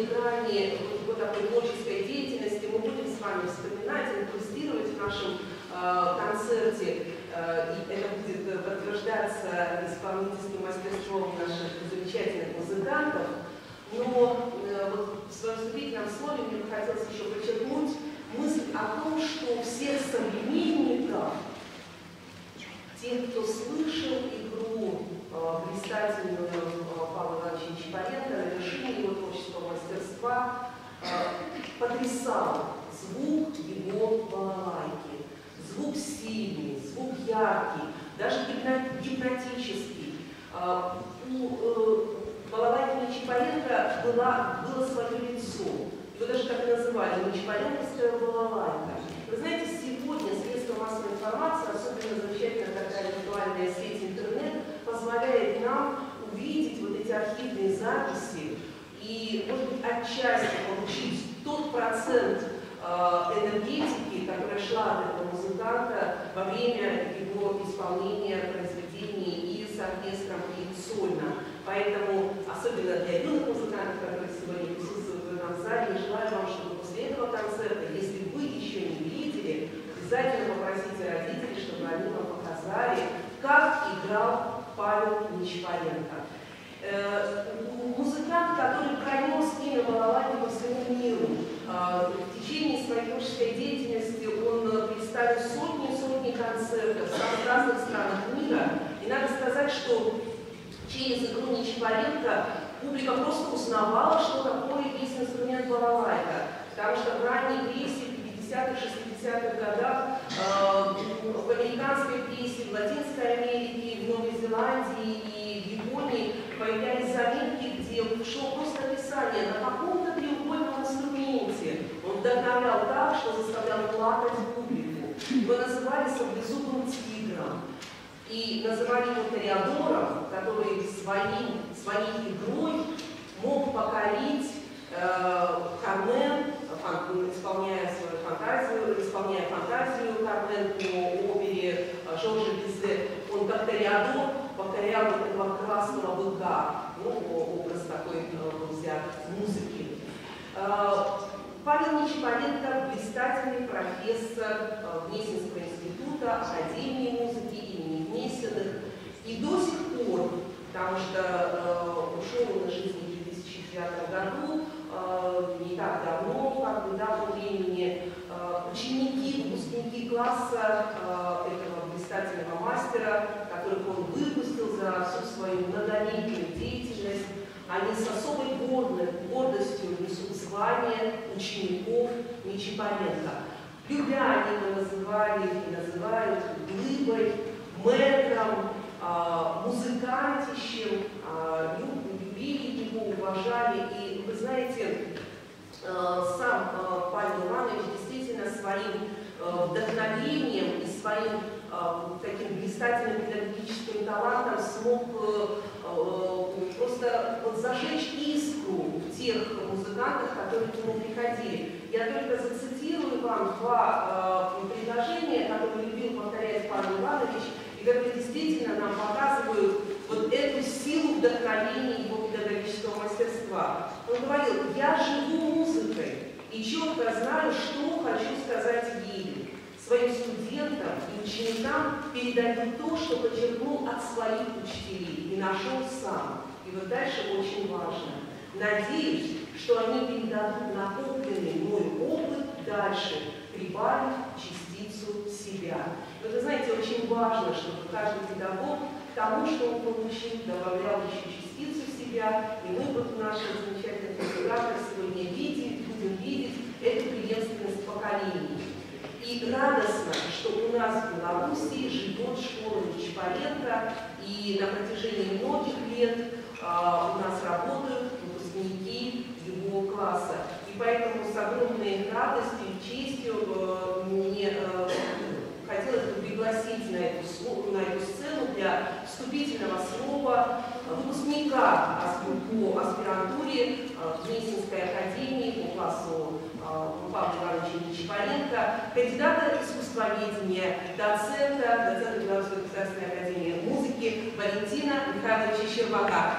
разные грани вот такой творческой деятельности мы будем с вами вспоминать, инкрустировать в нашем э, концерте. Э, и это будет подтверждаться исполнительским мастерством наших замечательных музыкантов. Но э, вот в своем вступительном слове мне бы хотелось еще подчеркнуть мысль о том, что всех современников, тех, кто слышал игру э, блистательную э, Павла Ивановича Чапаренко мастерства, э, потрясал звук его балалайки. Звук сильный, звук яркий, даже гипнотический. Э, у э, балалайки Чапаренко была, было свое лицо. Его даже так и называли, Нечапаренковская балалайка. Вы знаете, сегодня средства массовой информации, особенно замечательная такая виртуальная сеть интернет, позволяет нам увидеть вот эти архивные записи и, может быть, отчасти получить тот процент э, энергетики, которая шла от этого музыканта во время его исполнения произведений и с оркестром, и сольно. Поэтому, особенно для юных музыкантов, которые сегодня присутствуют в этом зале, желаю вам, чтобы после этого концерта, если вы еще не видели, обязательно попросите родителей, чтобы они вам показали, как играл Павел Нечипаренко. Э, музыкант, который пронес имя балалайки по всему миру. Э, в течение своей творческой деятельности он представил сотни и сотни концертов в самых разных странах мира. И надо сказать, что через игру Нечипаренко публика просто узнавала, что такое весь инструмент балалайка. Потому что в ранней прессе, в 50-х, 60-х годах, э, в американской прессе, в Латинской Америке, в Новой Зеландии и Японии появлялись заметки, где шло просто описание на каком-то треугольном инструменте. Он вдохновлял так, что заставлял плакать публику. Его называли саблезубым тигром. И называли его Тореадором, который своим, своей игрой мог покорить э, Кармен, исполняя свою фантазию, исполняя фантазию Кармен по опере э, Жоржа Бизе, он как Тореадор покорял вот этого красного быка, ну, образ такой был взят музыки. Э, Павел Нечипаренко – блистательный профессор Гнесинского института, Академии музыки имени Гнесиных. И до сих пор, потому что э, ушел он из жизни в 2009 году, э, не так давно, как бы, да, по времени, э, ученики, выпускники класса э, этого блистательного мастера, всю свою многолетнюю деятельность, они с особой гордостью несут звание учеников Нечипаренко. Любя они его называли и называют глыбой, мэтром, а, музыкантищем, а, любили его, уважали. И вы знаете, а, сам Павел Иванович действительно своим вдохновением и своим таким блистательным педагогическим талантом смог просто вот зажечь искру тех музыкантах, которые к нему приходили. Я только зацитирую вам два э, предложения, которые любил повторять Павел Иванович, и которые действительно нам показывают вот эту силу вдохновения его педагогического мастерства. Он говорил, я живу музыкой и четко знаю, что хочу сказать ей своим студентам и ученикам передаю то, что почерпнул от своих учителей и нашел сам. И вот дальше очень важно. Надеюсь, что они передадут накопленный мой опыт дальше, прибавив частицу себя. Вот вы знаете, очень важно, чтобы каждый педагог к тому, что он получил, добавлял еще частицу себя, и мы вот в наших замечательных сегодня видим, будем видеть эту преемственность поколений. И радостно, что у нас в Беларуси живет школа Чапаренко, и на протяжении многих лет а, у нас работают выпускники его класса. И поэтому с огромной радостью и честью э, мне э, хотелось бы пригласить на эту, на эту сцену для вступительного слова выпускника по аспирантуре в э, Гнесинской академии по классу Павла Ивановича Чапаренко, кандидата искусствоведения, доцента, доцента Белорусской государственной академии музыки Валентина Михайловича Щербака.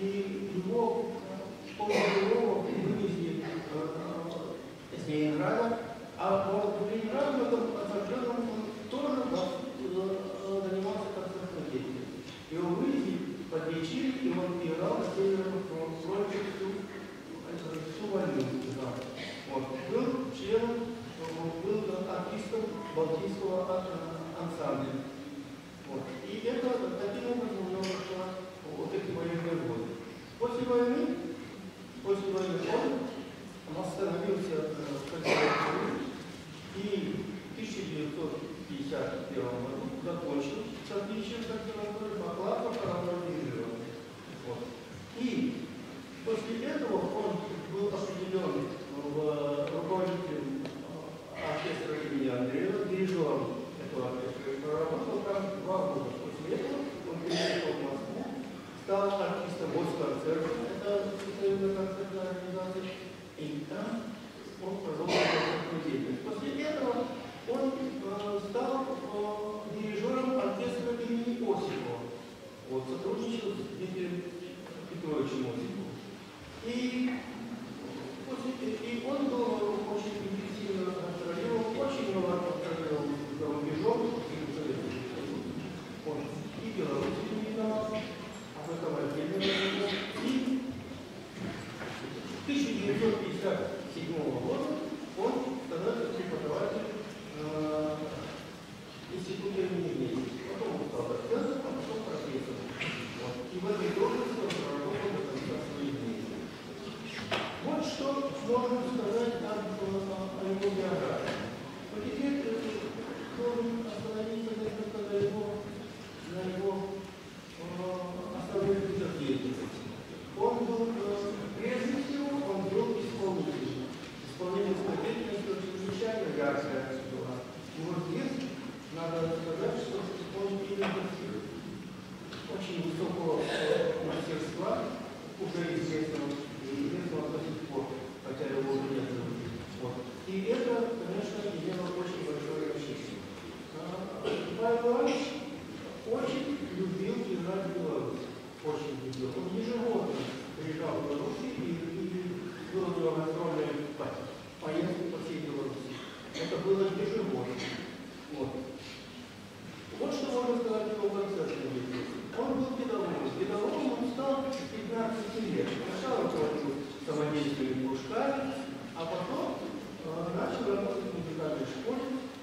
he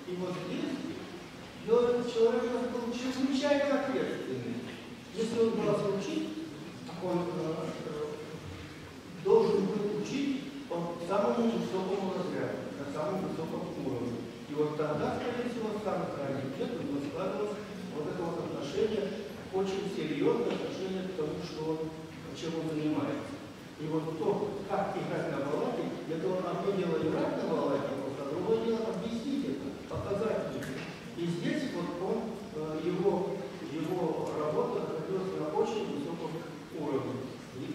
И вот здесь человек чрезвычайно ответственный. Если он брался учить, он э, должен был учить по самому высокому разряду, на самом высоком уровне. И вот тогда, скорее всего, с самых ранних лет у него вот это вот отношение, очень серьезное отношение к тому, что чем он занимается. И вот то, как играть на балалайке, это он одно дело играть на балалайке, а другое дело объяснить это. И здесь вот он, э, его, его работа находилась на очень высоком уровне,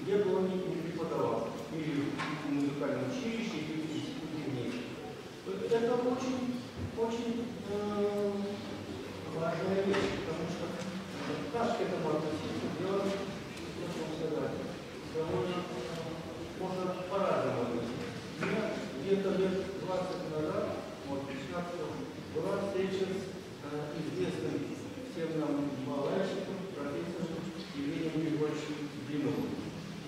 где бы он ни преподавал, или в музыкальном училище, или в институте вместе. Это очень, очень э, важная вещь, потому что как к этому относиться, дело, как сказать, довольно можно по-разному относиться. Меня где-то лет 20 назад, вот 15 была встреча с э, известным всем нам балайщиком, профессором Евгением Григорьевичем Блиновым.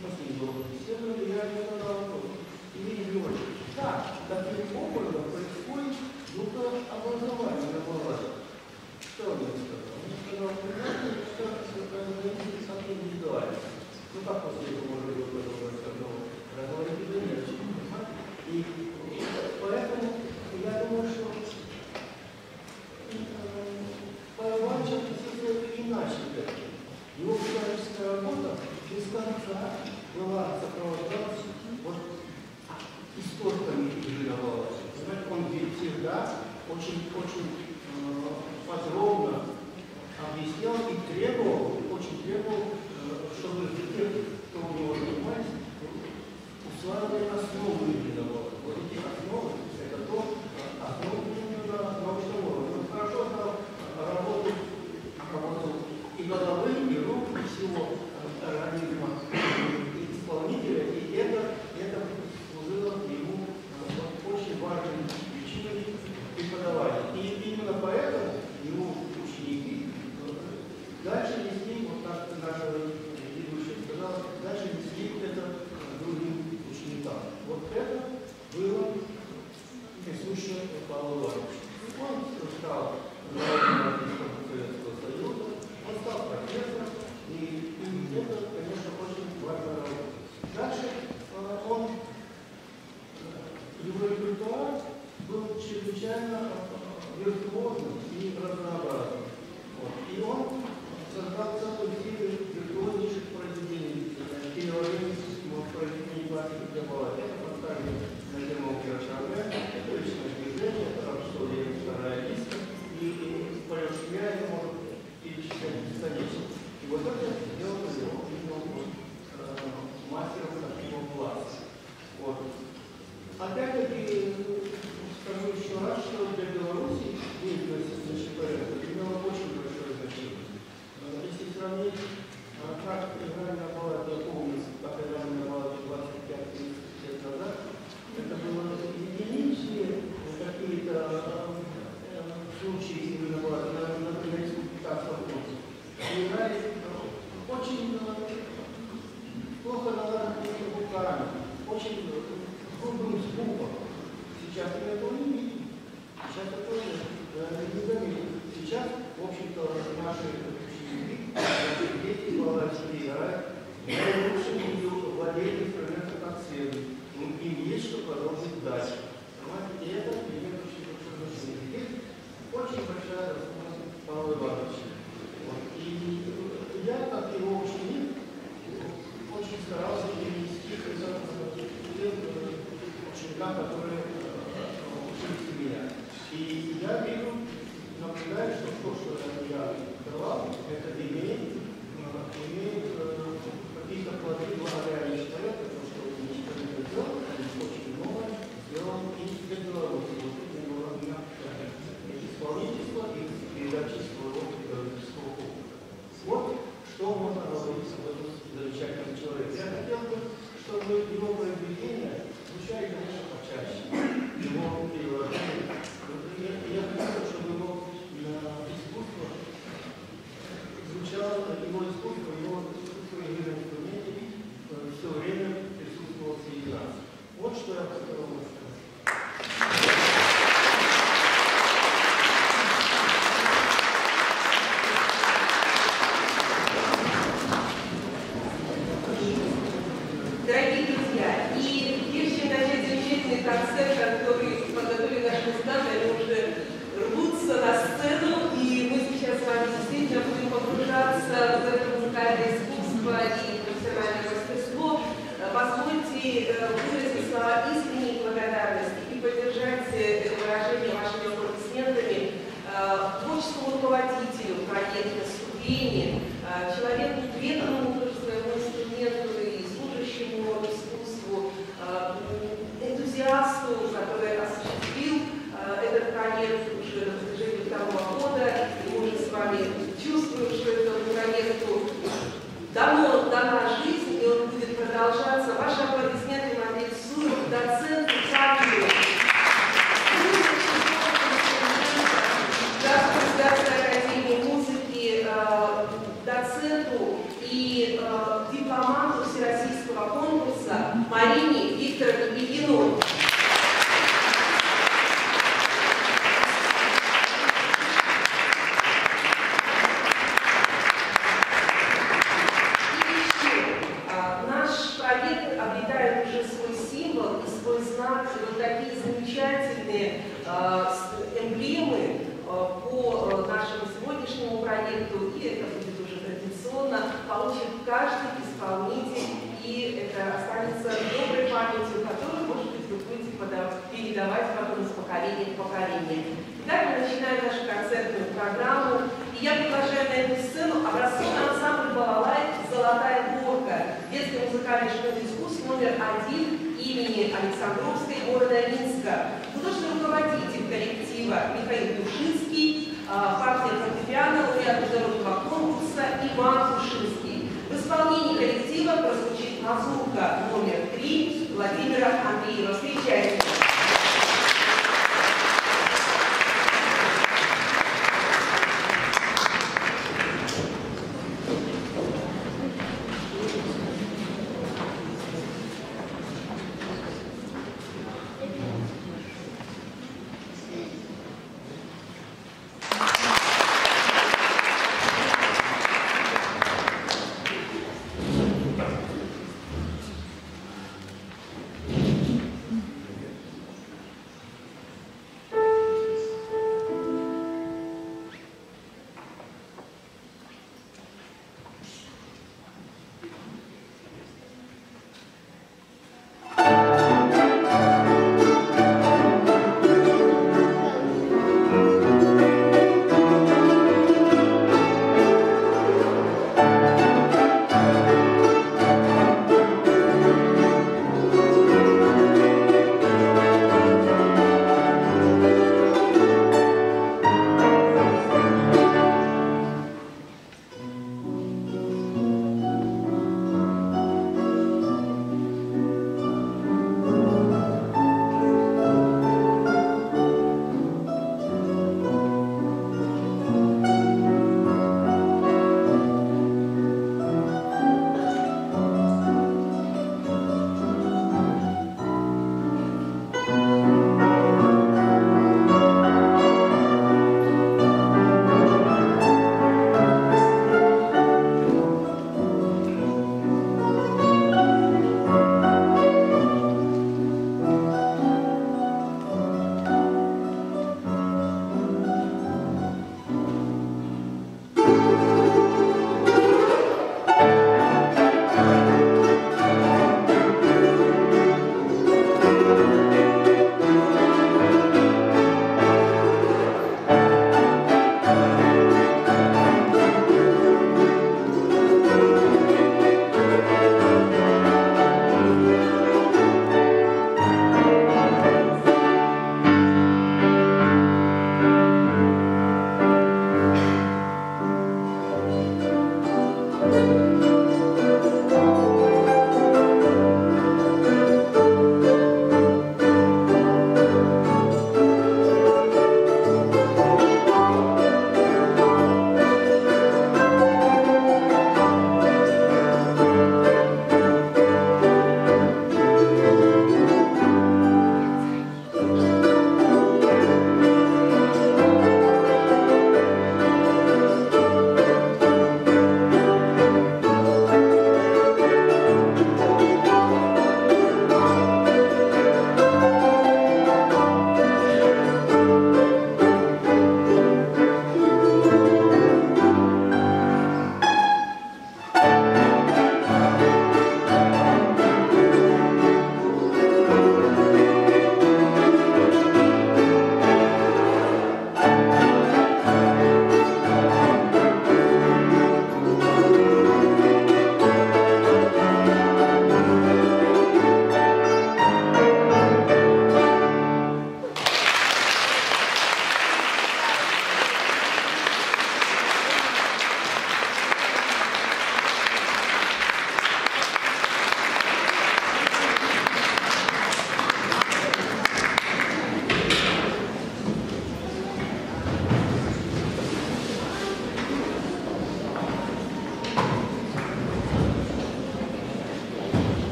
Мы с ним долго беседовали, я ему задал вопрос. Евгений Григорьевич, как таким образом происходит звукообразование на балайке? Что он мне сказал? Он сказал, что организм совсем индивидуально. Ну как после этого можно было подобное сказать? Разговаривать да нет, И поэтому я думаю, что Павел Иванович относился иначе к этому. Его педагогическая работа конца была сопровождалась вот историками именовалась. Он всегда очень-очень э, подробно объяснял и требовал, очень требовал, э, чтобы те, кто у него занимались, усваивали основы